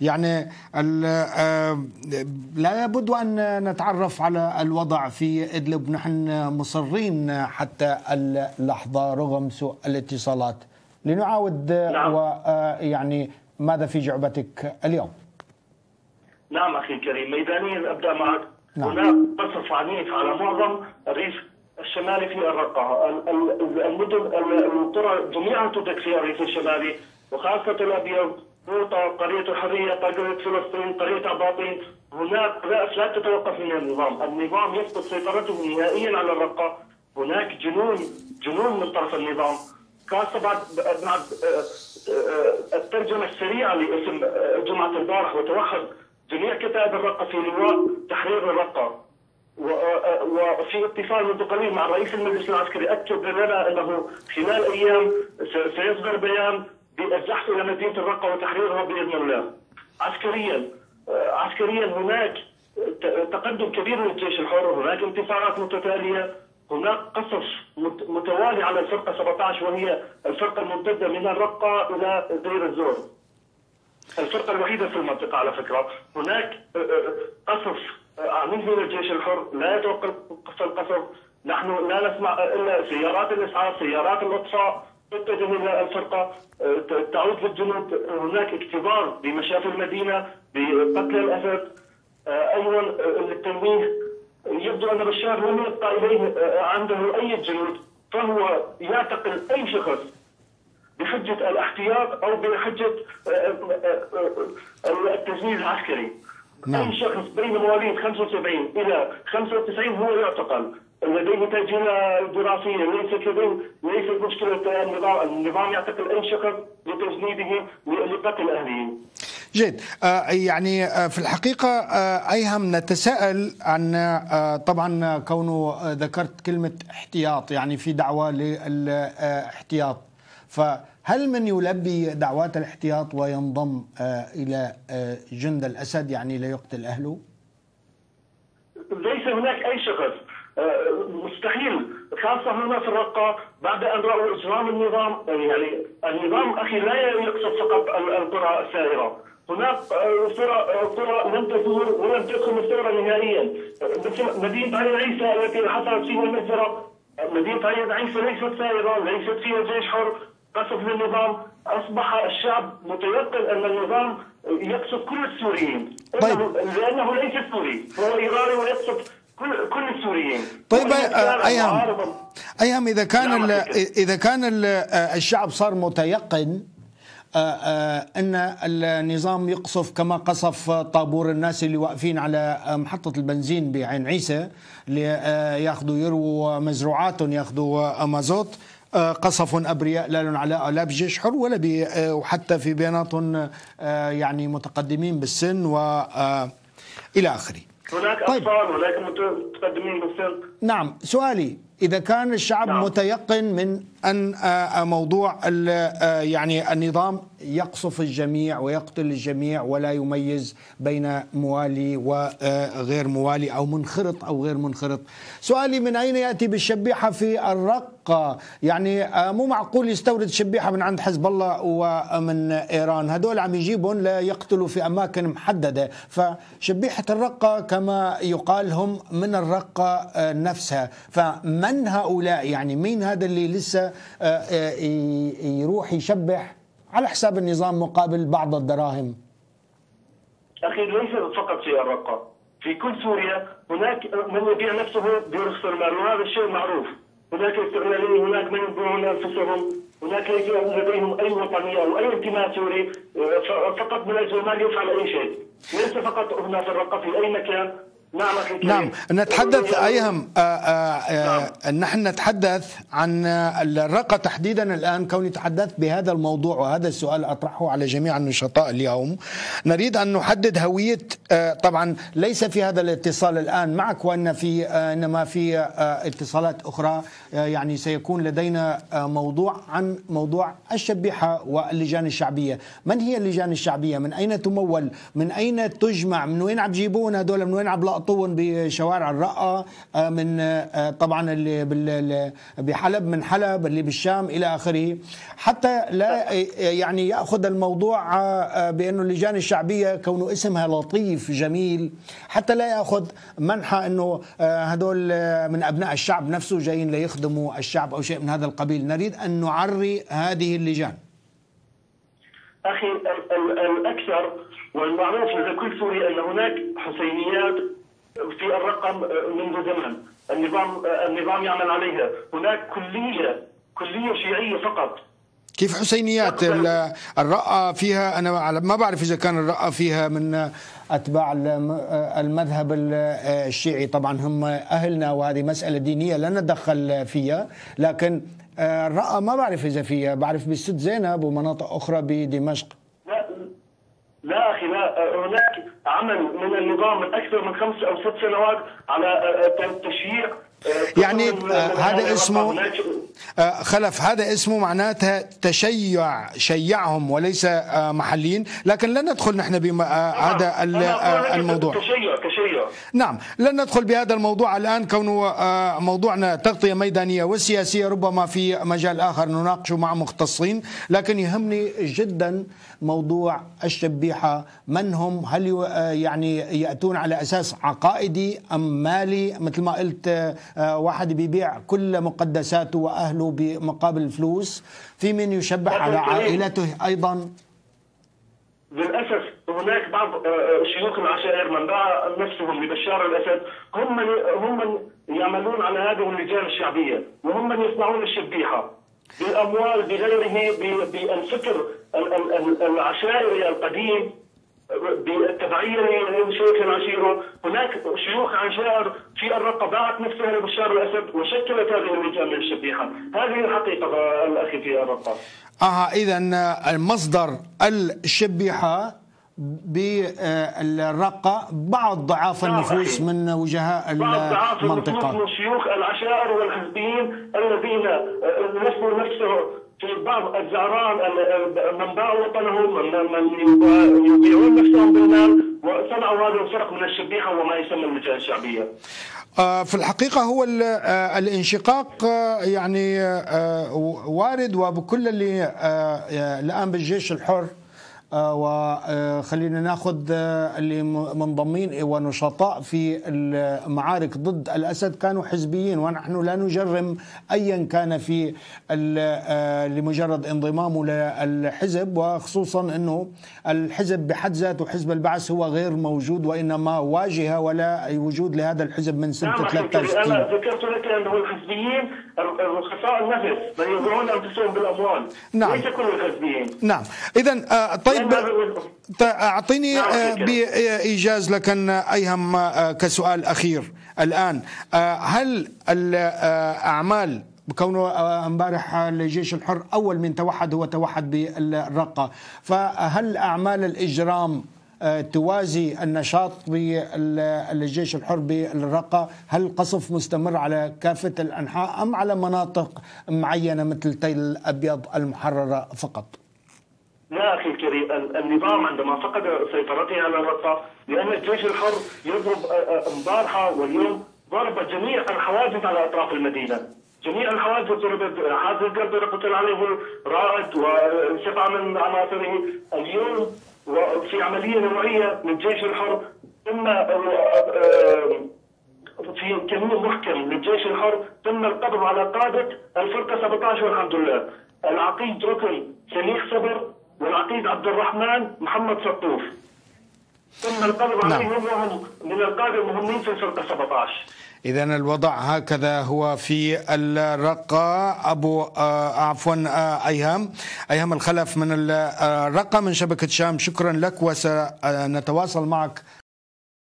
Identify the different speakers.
Speaker 1: يعني لا بد أن نتعرف على الوضع في إدلب. نحن مصرين حتى اللحظة رغم سوء الاتصالات. لنعاود نعم. ويعني ماذا في جعبتك اليوم؟
Speaker 2: نعم أخي الكريم ميدانيا أبدأ معك. نعم. هناك قصف عنيف على معظم الريف الشمالي في الرقة المدن القرى جميعها تدرك في الريف الشمالي وخاصة الأبيض. بوطة قرية الحرية قرية فلسطين قرية عباطين هناك رأس لا تتوقف من النظام. النظام يفقد سيطرته نهائيا على الرقة. هناك جنون جنون من طرف النظام. خاصة بعد بعد آه، آه، الترجمة السريعة لاسم آه، جمعة البارح وتوحد جميع كتائب الرقة في لواء تحرير الرقة. وفي اتصال منذ قليل مع رئيس المجلس العسكري أكد لنا أنه خلال أيام سيصدر بيان بالزحف إلى مدينة الرقة وتحريرها بإذن الله. عسكريا عسكريا هناك تقدم كبير للجيش الحر، هناك انتصارات متتالية، هناك قصف متوالي على الفرقة 17 وهي الفرقة الممتدة من الرقة إلى دير الزور. الفرقة الوحيدة في المنطقة على فكرة، هناك قصف من الجيش الحر لا يتوقف القصف، نحن لا نسمع إلا سيارات الإسعاف، سيارات الاطفاء، تتجه إلى الفرقة تعود في الجنود هناك اكتظاظ بمشافي المدينة بقتل الأسد. أيضا للتنويه. يبدو أن بشار لم يبقى إليه عنده أي جنود فهو يعتقل أي شخص بحجة الاحتياط أو بحجة التجنيد العسكري. نعم. أي شخص بين مواليد 75 إلى 95 هو يعتقل. لديه تأجيل دراسية. ليس كذلك ليس مشكلة النظام النظام يعتقل أي شخص لتجنيده لقتل أهله
Speaker 1: جيد. آه يعني آه في الحقيقة آه أيهم نتساءل عن طبعا كونه ذكرت كلمة احتياط يعني في دعوة للاحتياط. فهل من يلبي دعوات الاحتياط وينضم إلى جند الأسد يعني ليقتل أهله؟
Speaker 2: ليس هناك أي شخص. مستحيل خاصة هنا في الرقة بعد أن رأوا إجرام النظام يعني النظام أخي لا يقصد فقط القرى السائرة. هناك قرى قرى لم تزور ولم تدخل الثورة نهائيا. مثل مدينة عين عيسى التي حصلت فيها المجزرة مدينة عين عيسى ليست سائرة ليست فيها جيش حر. قصف للنظام. أصبح الشعب متيقن أن النظام يقصد كل السوريين. طيب. لأنه ليس سوري. هو إيراني ويقصد كل كل السوريين.
Speaker 1: طيب أيام. أيام إذا كان إذا كان الشعب صار متيقن إن النظام يقصف كما قصف طابور الناس اللي واقفين على محطة البنزين بعين عيسى لياخذوا يرووا مزروعاتهم ياخذوا مازوت قصف أبرياء لا علاء لا بجيش حر ولا وحتى في بياناتهم يعني متقدمين بالسن و إلى آخره.
Speaker 2: هناك طيب. أطفال هناك متقدمين بالسن
Speaker 1: نعم سؤالي إذا كان الشعب نعم. متيقن من أن موضوع يعني النظام يقصف الجميع ويقتل الجميع ولا يميز بين موالي وغير موالي أو منخرط أو غير منخرط. سؤالي من أين يأتي بالشبيحة في الرقة؟ يعني مو معقول يستورد شبيحة من عند حزب الله ومن إيران. هدول عم يجيبهم ليقتلوا في أماكن محددة. فشبيحة الرقة كما يقال هم من الرقة نفسها. فمن هؤلاء؟ يعني مين هذا اللي لسه آه، آه، يروح يشبح على حساب النظام مقابل بعض الدراهم.
Speaker 2: أخي ليس فقط في الرقه في كل سوريا هناك من يبيع نفسه برخص المال وهذا الشيء معروف. هناك استغلاليين هناك من يبيعون أنفسهم هناك لديهم أي وطنية أو أي انتماء سوري آه، فقط من أجل المال يفعل أي شيء. ليس فقط هنا في الرقه في أي مكان
Speaker 1: نعم نعم نتحدث أيهم آه، آه، آه، نعم. نحن نتحدث عن الرقه تحديدا الآن كوني تحدثت بهذا الموضوع وهذا السؤال أطرحه على جميع النشطاء اليوم. نريد أن نحدد هوية طبعا ليس في هذا الاتصال الآن معك وإن في إنما في اتصالات أخرى يعني سيكون لدينا موضوع عن موضوع الشبيحة واللجان الشعبية. من هي اللجان الشعبية؟ من أين تمول؟ من أين تجمع؟ من وين عم تجيبون هذول من وين عم مقطون بشوارع الرقة من طبعا اللي بحلب من حلب اللي بالشام إلى آخره. حتى لا يعني يأخذ الموضوع بأنه اللجان الشعبية كونه اسمها لطيف جميل. حتى لا يأخذ منحى أنه هدول من أبناء الشعب نفسه جايين ليخدموا الشعب أو شيء من هذا القبيل. نريد أن نعري هذه اللجان.
Speaker 2: أخي الأكثر والمعروف لدى كل سوري أن هناك حسينيات في الرقم منذ زمن. النظام النظام يعمل عليها. هناك كلية كلية شيعية فقط.
Speaker 1: كيف حسينيات الرقة فيها؟ أنا ما بعرف إذا كان الرقة فيها من أتباع المذهب الشيعي. طبعا هم أهلنا وهذه مسألة دينية لا نتدخل فيها. لكن الرقة ما بعرف إذا فيها. بعرف بالست زينب ومناطق أخرى بدمشق.
Speaker 2: لا لا أخي لا. هناك عمل من النظام من أكثر من خمس أو ست سنوات على تشييع
Speaker 1: يعني هذا اسمه خلف هذا اسمه معناتها تشيع شيعهم وليس محليين لكن لن ندخل نحن بهذا الموضوع.
Speaker 2: تشيع تشيع.
Speaker 1: نعم لن ندخل بهذا الموضوع الآن كونه موضوعنا تغطية ميدانية والسياسية ربما في مجال آخر نناقشه مع مختصين لكن يهمني جدا موضوع الشبيحة. من هم؟ هل يعني يأتون على أساس عقائدي أم مالي؟ مثل ما قلت واحد بيبيع كل مقدساته وأهله بمقابل الفلوس في من يشبح على عائلته أيضا؟
Speaker 2: للأسف هناك بعض شيوخ العشائر من باع نفسهم لبشار الأسد هم من هم من يعملون على هذه اللجان الشعبية وهم من يصنعون الشبيحة بالاموال بغيره بالفكر العشائري القديم بالتبعية لشيوخ العشيرة هناك شيوخ عشائر في الرقة باعت نفسها لبشار الأسد وشكلت هذه اللجان من الشبيحة هذه الحقيقة الأخي في الرقة
Speaker 1: آه إذا المصدر الشبيحة بالرقة بعض ضعاف النفوس من وجهاء المنطقة
Speaker 2: من شيوخ العشائر والحزبيين الذين نسبوا نفسهم في بعض الزعران من باعوا وطنهم من يبيعون نفسهم بالمال وصنعوا هذا الفرق من الشبيحة وما يسمى اللجان الشعبية.
Speaker 1: في الحقيقة هو الانشقاق يعني وارد وبكل اللي الآن بالجيش الحر وخلينا ناخذ اللي منضمين ونشطاء في المعارك ضد الأسد كانوا حزبيين ونحن لا نجرم ايا كان في لمجرد انضمامه للحزب وخصوصا إنه الحزب بحد ذاته حزب البعث هو غير موجود وإنما واجهة ولا وجود لهذا الحزب من سنة 63
Speaker 2: أنا ذكرت لك أنه الحزبيين رخصاء النفس من يضعون أنفسهم بالاموال
Speaker 1: نعم.
Speaker 2: ليس كل الحزبيين.
Speaker 1: نعم. اذا طيب أعطيني بإيجاز لك أيهم كسؤال أخير الآن. هل الاعمال بكونه أمبارح الجيش الحر أول من توحد هو توحد بالرقة فهل أعمال الإجرام توازي النشاط بالجيش الحر بالرقة؟ هل القصف مستمر على كافة الأنحاء أم على مناطق معينة مثل تيل الأبيض المحررة فقط؟
Speaker 2: لا أخي الكريم النظام عندما فقد سيطرته على الرقة لأن الجيش الحر يضرب امبارحة واليوم ضرب جميع الحواجز على أطراف المدينة. جميع الحواجز ضربت حاجز القلب قتل عليه رائد وسبعة من عناصره. اليوم وفي عملية نوعية من الجيش الحر ثم في كمين محكم للجيش الحر تم القبض على قادة الفرقة 17 والحمد لله. العقيد ركن سميح صبر والعقيد عبد الرحمن محمد سطوف تم القبض
Speaker 1: نعم.
Speaker 2: عليهم وهم من القادة المهمين في الفرقة 17
Speaker 1: إذا الوضع هكذا هو في الرقة. أبو آه عفوا آه أيهم أيهم الخلف من الرقة من شبكة شام. شكرا لك وسنتواصل معك